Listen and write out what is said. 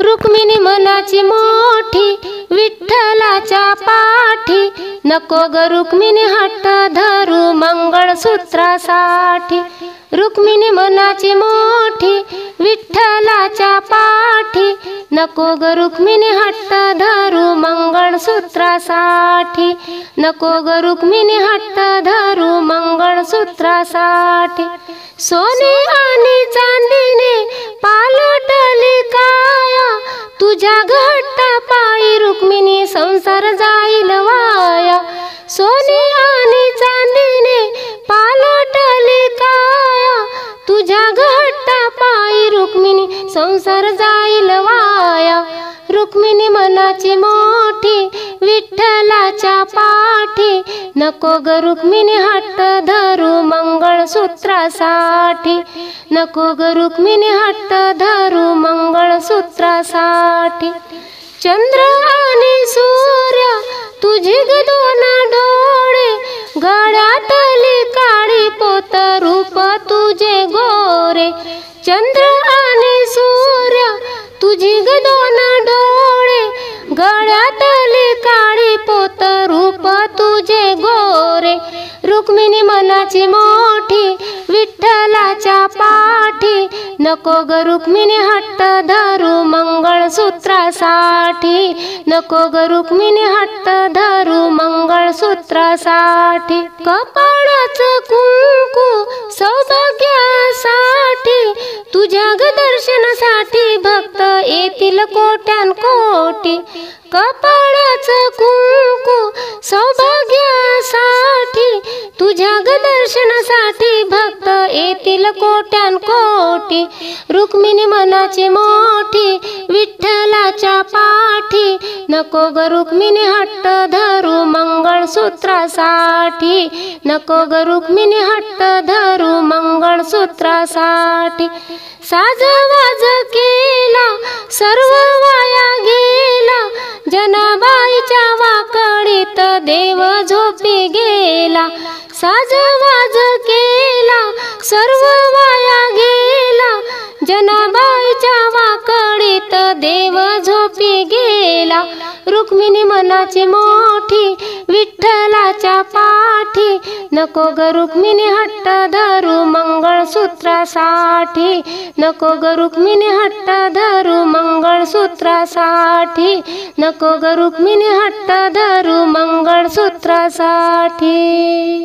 रुक्मिणी मनाची मोठी विठ्ठलाच्या पाठी. नको ग रुक्मिणी हट्ट धरू मंगळसूत्रासाठी. रुक्मिणी मनाची मोठी विठ्ठलाच्या पाठी. नको ग रुक्मिणी हट्ट धरू मंगळसूत्रासाठी. नको ग रुक्मिणी हट्ट धरू मंगळसूत्रासाठी. सोने आणि चांदीने रुक्मिणी संसार जाईल वाया. सोने आणि चांदीने पालटले काया. तुझ्या घट्टा पायी रुक्मिणी संसार जाईल वाया. रुक्मिणी मनाची मोठी विठ्ठलाच्या पाठी. नको ग रुक्मिणी हट्ट धरू मंगळसूत्रासाठी. नको ग रुक्मिणी हट्ट धरू मंगळसूत्रासाठी. चंद्र आणि सूर्य तुझी दोन डोळे गळ्यातली काळी पोत रूप तुझे गोरे. चंद्र आणि सूर्य तुझी दोन डोळे गळ्यातली काळी पोत रूप तुझे गोरे. रुक्मिणी मनाची मोठी विठ्ठलाच्या पाठी नको ग रुक्मिणी हट्ट धरू मंगळसूत्रासाठी. नको ग रुक्मिणी हट्ट धरू मंगळसूत्रासाठी. कपाळाचं कुंकू सौभाग्यासाठी. तुझ्या ग दर्शनासाठी भक्त येतील कोट्यान कोटी. कपाळाचं कुंकू सौभाग्यासाठी. तुझ्या ग दर्शनासाठी भक्त येतील कोट्यान कोटी. रुक्मिणी मनाची मोठी विठ्ठलाच्या पाठी. नको ग रुक्मिणी हट्ट धरू मंगळसूत्रासाठी. नको ग रुक्मिणी हट्ट धरू मंगळसूत्रासाठी. साज वाज केला सर्व वाया गेला. जनाबाईच्या वाकडीत देव झोपी गेला. साजवाज केला सर्व वाया गेला. जनाबाईच्या वाकडीत देव झोपी गेला. रुक्मिणी मनाची मोठी विठ्ठलाच्या पाठी. नको ग रुक्मिणी हट्ट धरू मंगळसूत्रासाठी. नको ग रुक्मिणी हट्ट धरू मंगळसूत्रासाठी. नको ग रुक्मिणी हट्ट धरू मंगळसूत्रासाठी.